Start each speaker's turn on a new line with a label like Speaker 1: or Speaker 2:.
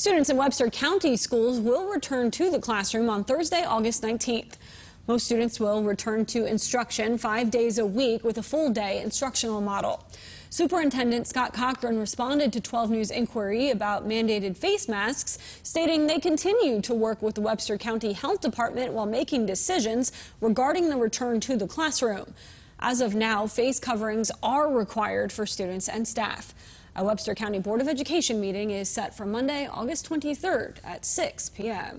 Speaker 1: Students in Webster County schools will return to the classroom on Thursday, August 19th. Most students will return to instruction five days a week with a full day instructional model. Superintendent Scott Cochran responded to 12 News inquiry about mandated face masks, stating they continue to work with the Webster County Health Department while making decisions regarding the return to the classroom. As of now, face coverings are required for students and staff. A Webster County Board of Education meeting is set for Monday, August 23rd at 6 p.m.